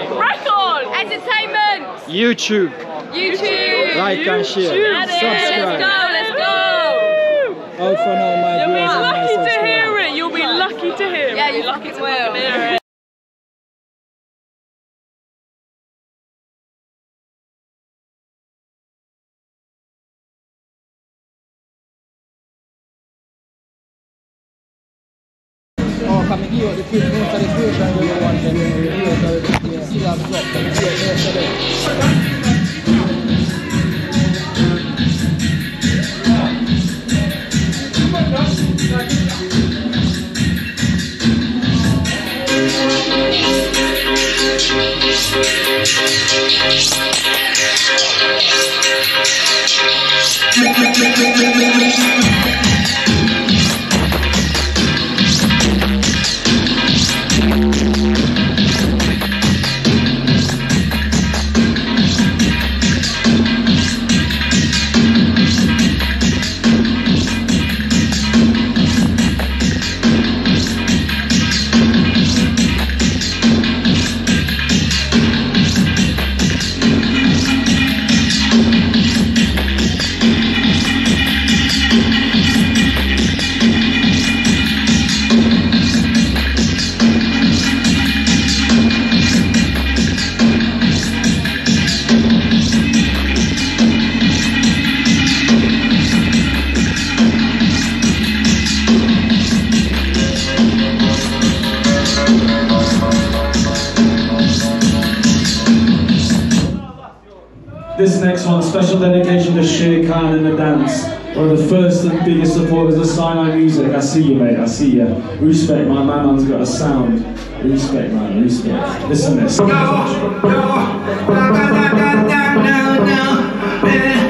Record! Entertainment! YouTube. YouTube! Like and share. Subscribe! Let's go, let's go! Out for now, my You'll be viewers and my lucky to hear it. You'll be lucky to hear it. Yeah, you You'll lucky lucky to hear it. Dance. One of the first and biggest supporters of Sinai music. I see you, mate. I see you. Respect, my man. Man's got a sound. Respect, man. Respect. Listen to this. Just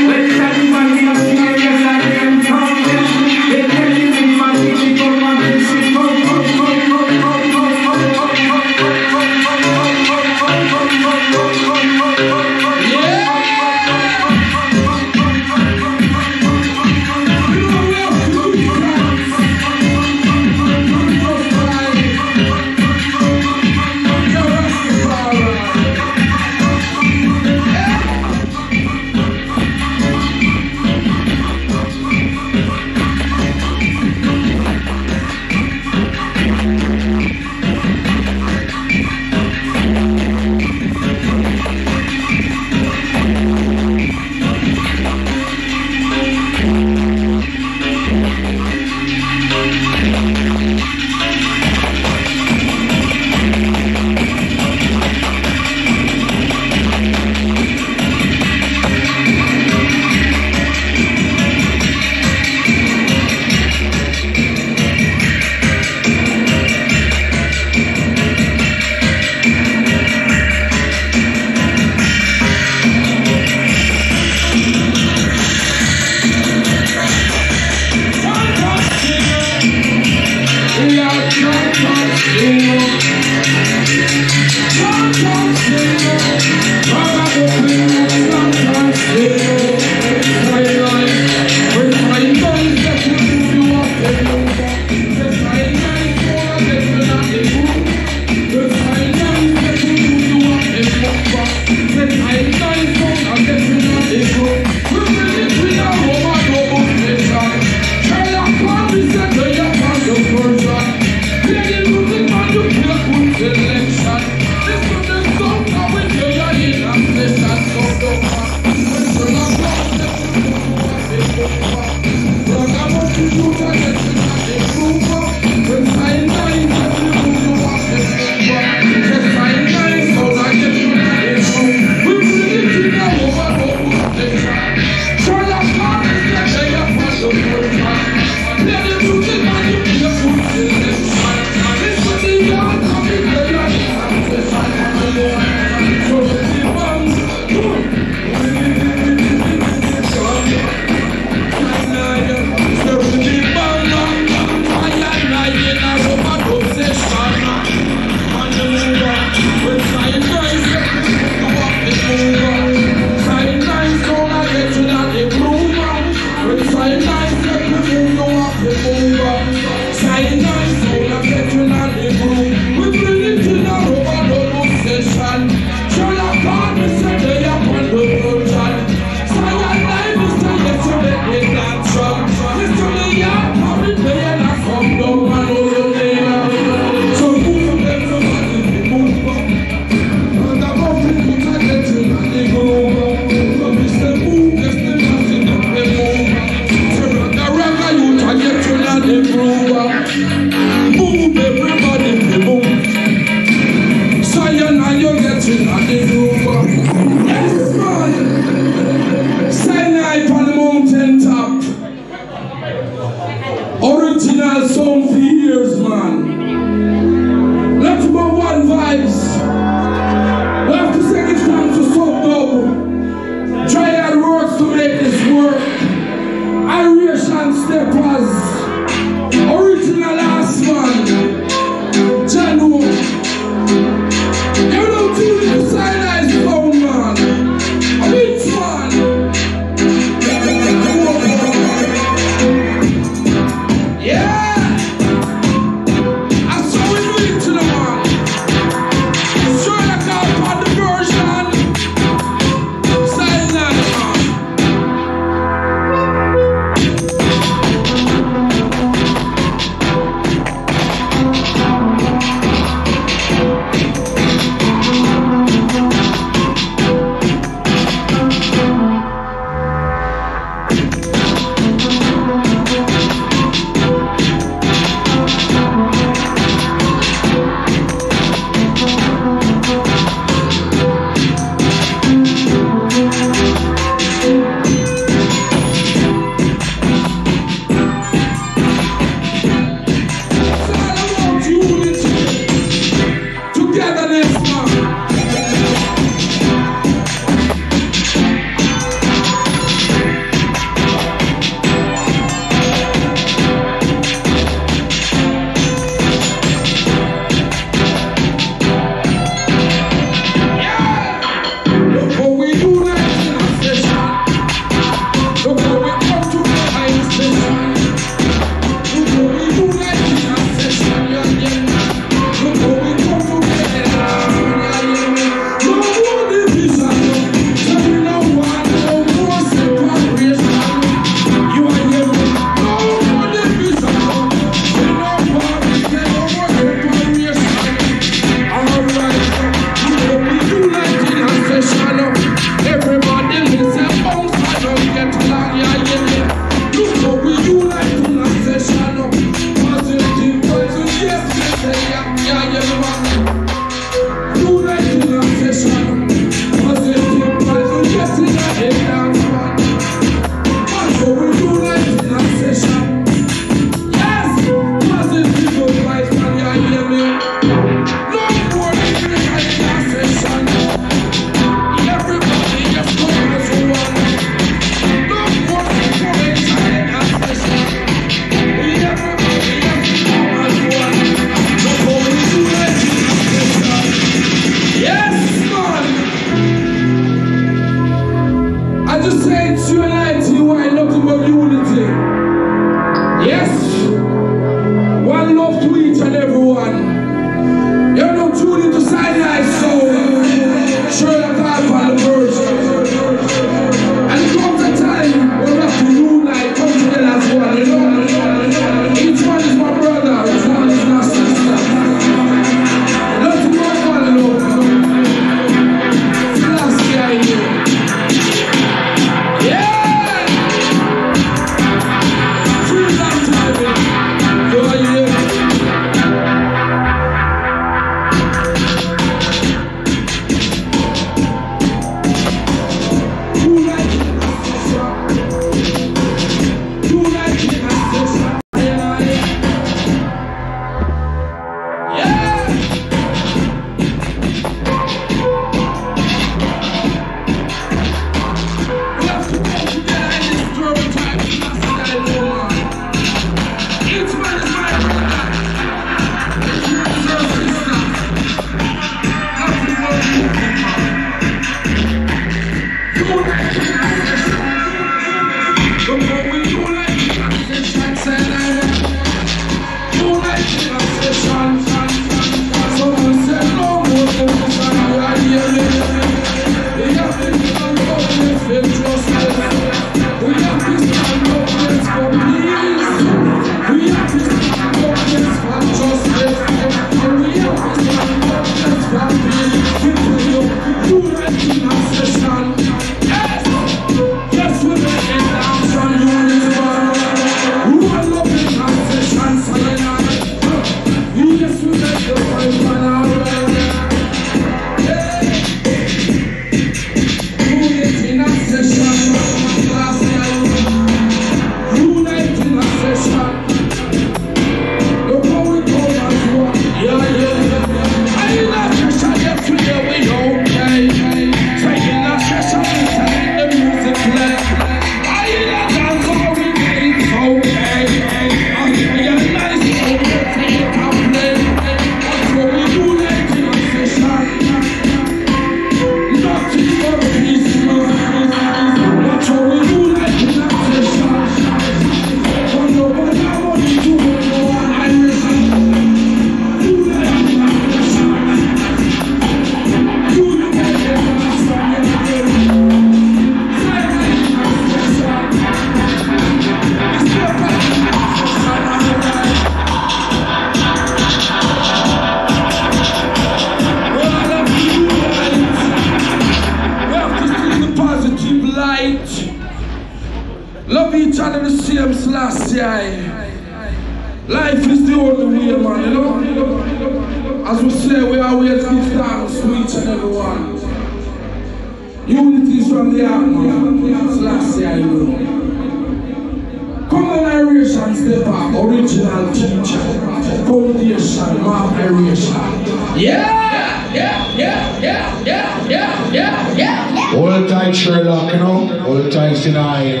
Yeah, yeah, yeah. All the time Sherlock, you know. All the time I.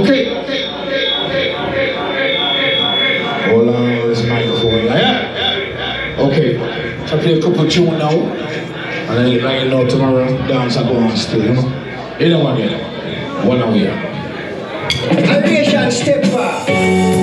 Okay. Hold on, this microphone. Yeah. Okay. So I play a couple tunes now. And then, like you know, tomorrow, dance I go on still, you know. You know what I mean? One hour. Elevation step up.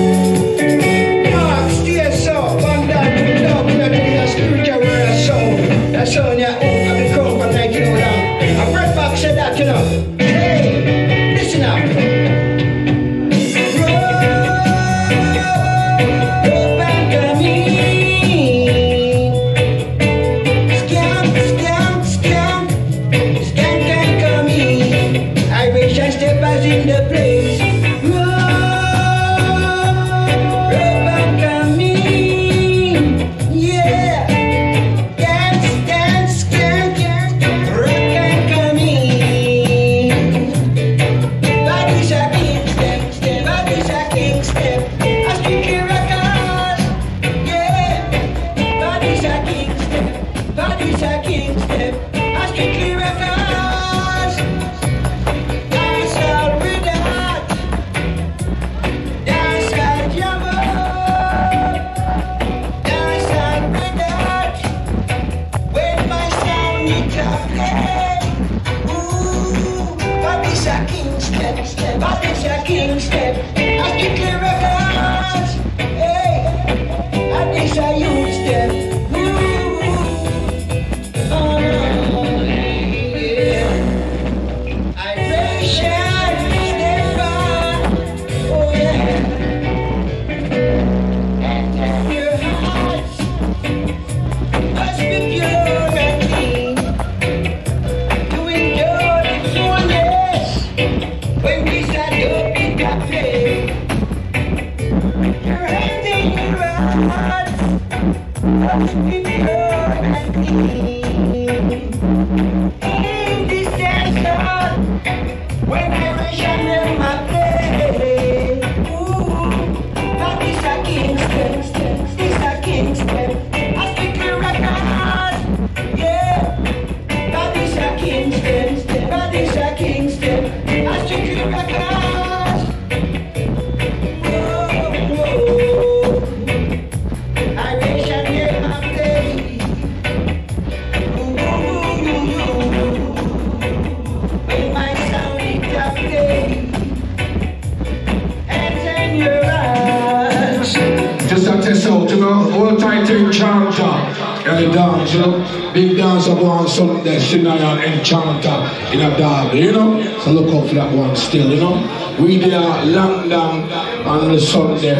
in a derby, you know. So look out for that one still, you know. We there down on the Sunday,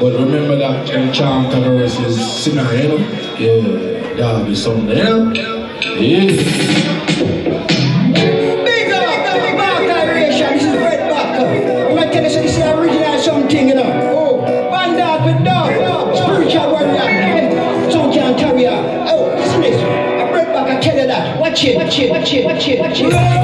but remember that Enchanta versus Sinai, you know. Yeah, derby Sunday, you know? Yeah. shit.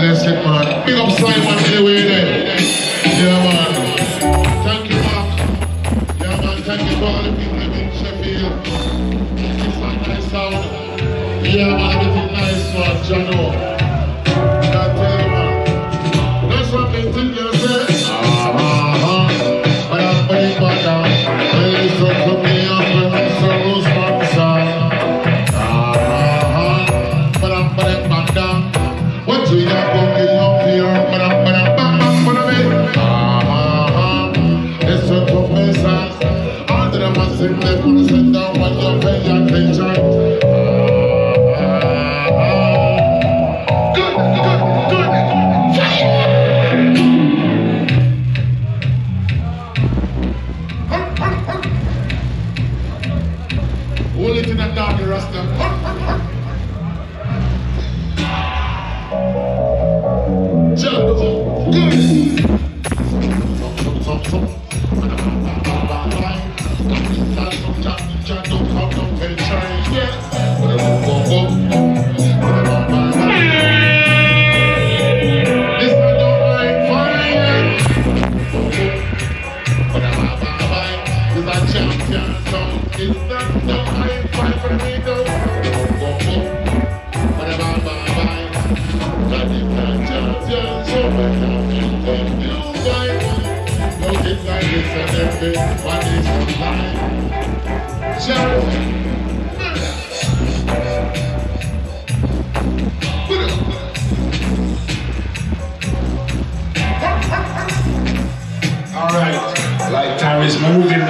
Bless it, man. Big up Simon the way there. Yeah, man. Thank you, Mark. Yeah, man. Thank you for all the people in Sheffield. It's a nice sound. Yeah, man.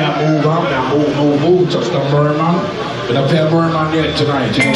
now move on, now move, move, move. Touch them burn man. But I pay burn man yet tonight, you know.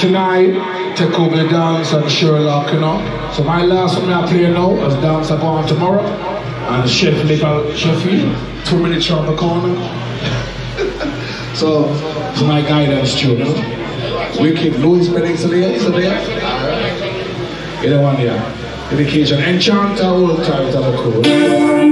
Tonight, take over the dance and Sherlock, you know. So my last one I play now is Dance Upon Tomorrow. And Chef Little Sheffield, two minutes around the corner. so, for my guidance tune, you know. Wicked Louis Bennings there, is it there? Alright. You know one there. Dedication. Enchanta all time to have a cool.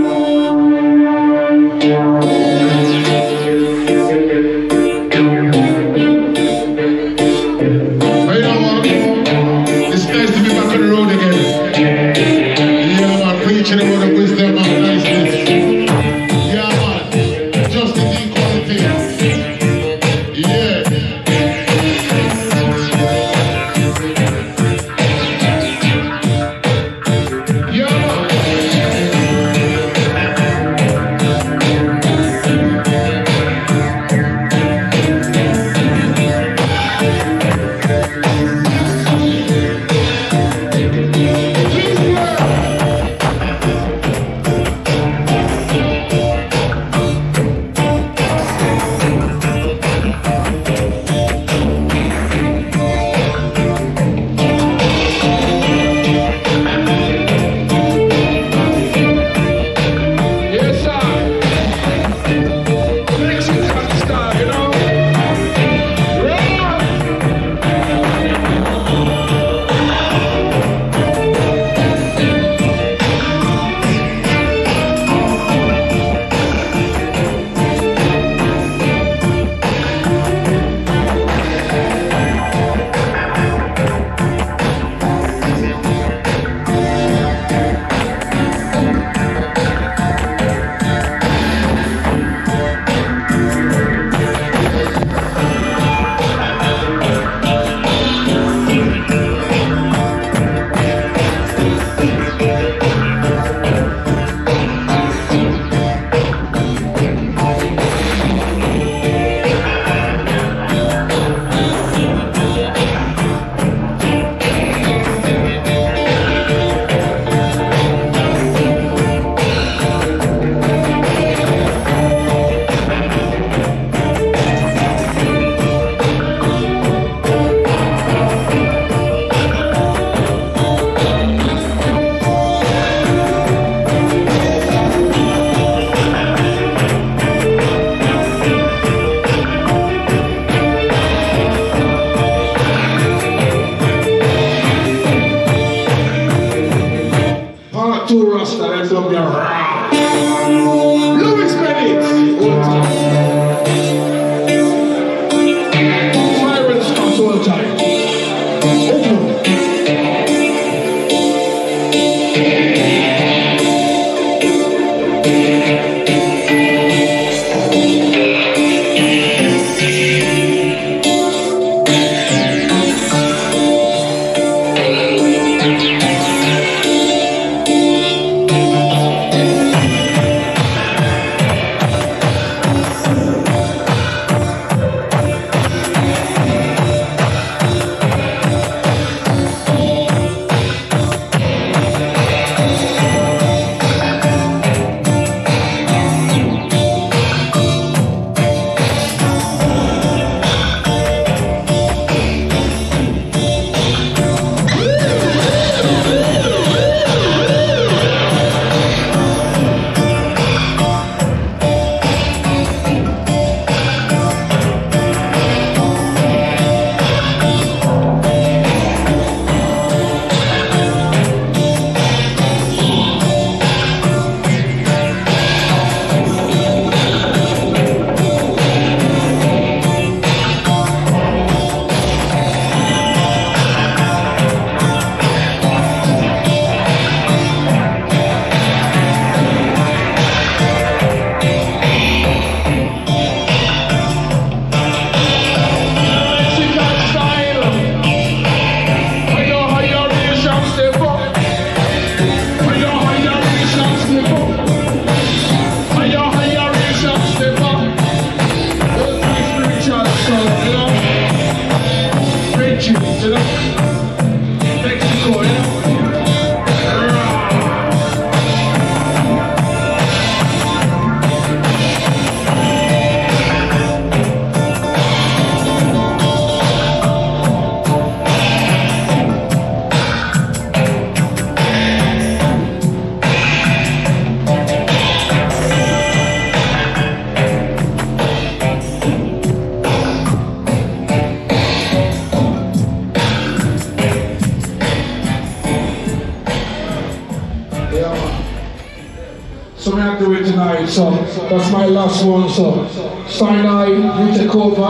So that's my last one. So Sinai, you take over.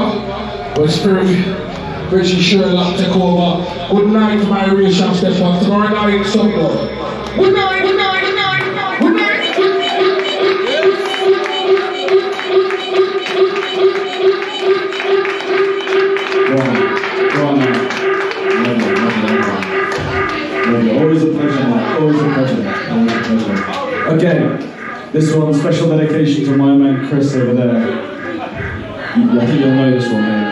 But Spirit, Richie Sherlock take over. Good night, my Ration Step on tomorrow night. So good. Good night, good night. Always a pleasure, Mark. Always a pleasure. Always a pleasure. Okay. This one, special dedication to my man Chris over there. I think you'll know this one, mate.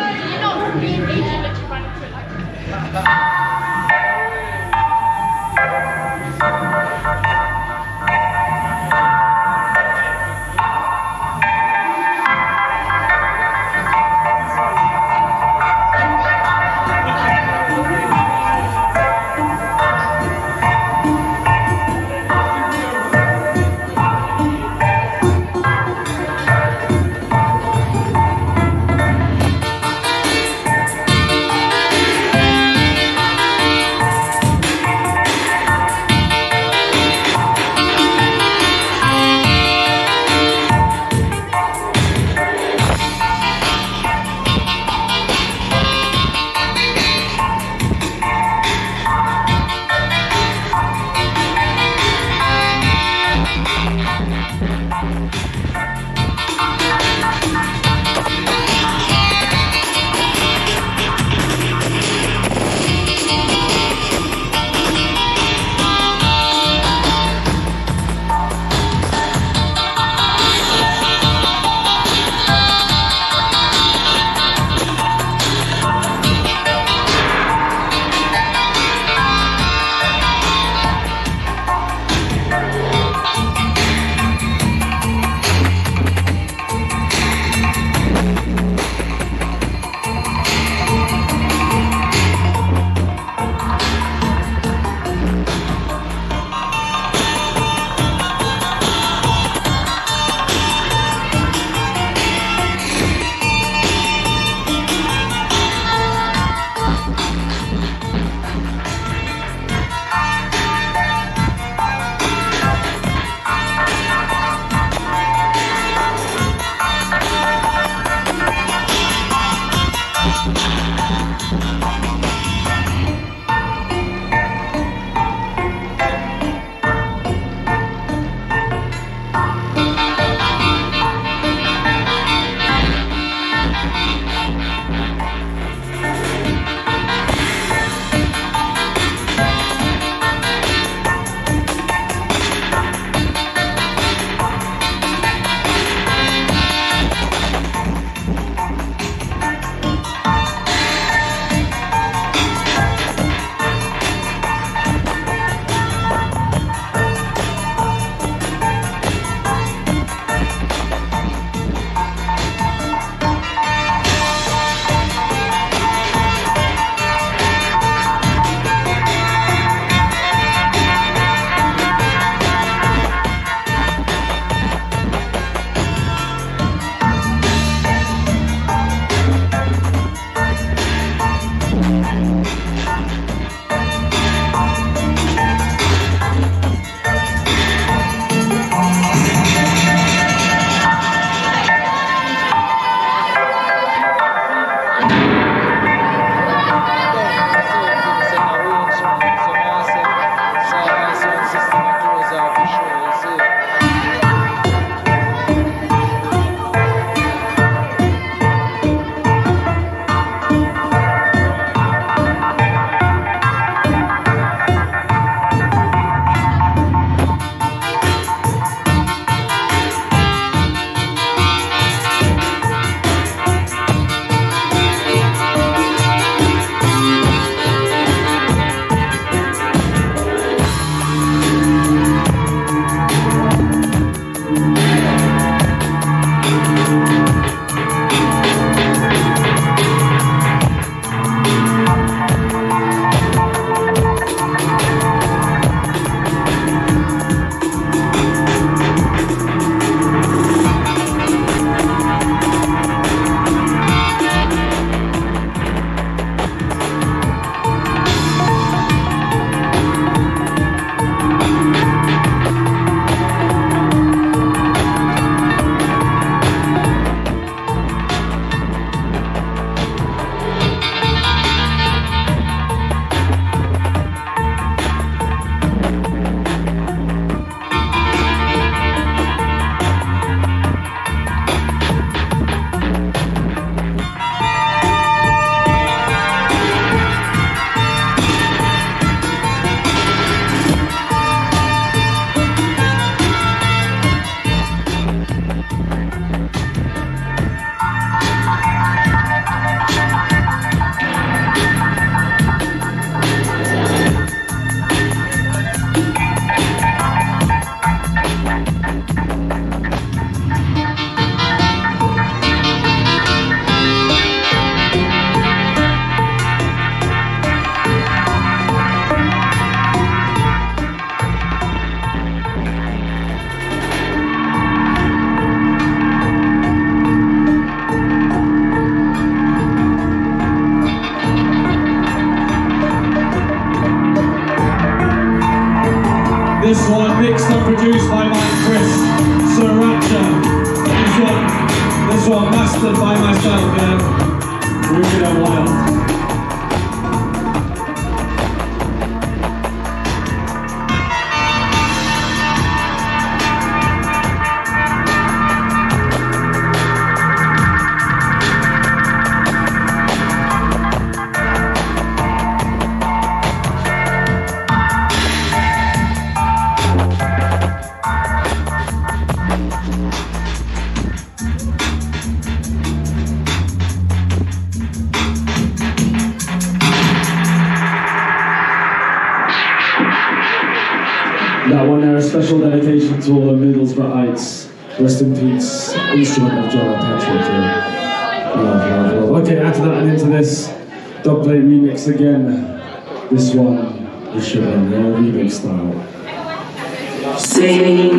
This one is Sugar, yeah, remix style. Singers,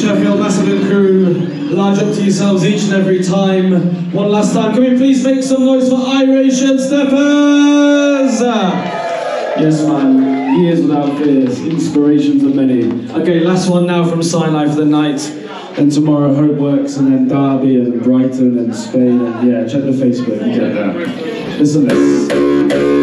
Sheffield Massive crew, large up to yourselves each and every time. One last time, can we please make some noise for Iration Steppas? Yes, man, years without fears, inspiration to many. Okay, last one now from Sinai for the night. And tomorrow Hope Works, and then Derby, and Brighton, and Spain, and yeah, check the Facebook, there. Listen to this.